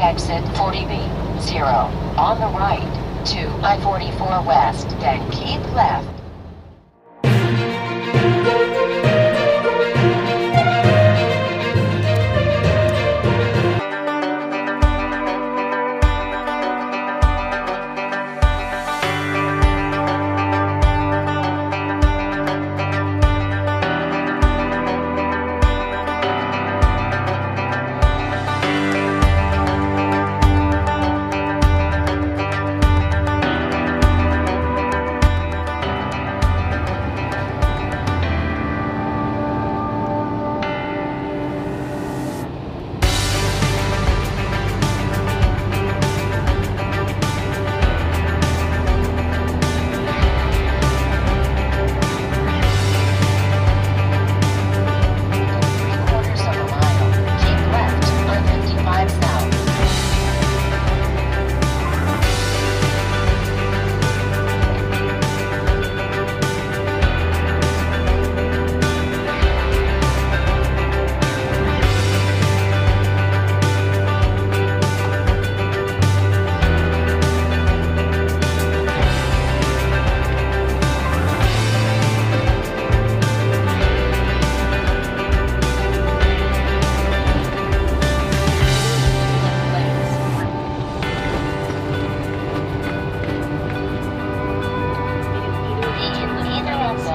exit 40B, 0, on the right, to I-44 West, then keep left.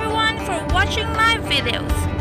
everyone for watching my videos.